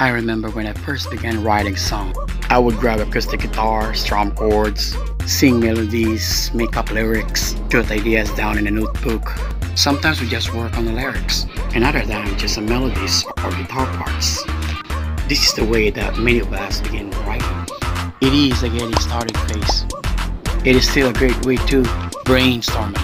I remember when I first began writing songs, I would grab acoustic guitar, strum chords, sing melodies, make up lyrics, jot ideas down in a notebook. Sometimes we just work on the lyrics, and other times just the melodies or guitar parts. This is the way that many of us begin writing. It is a getting started phase. It is still a great way to brainstorm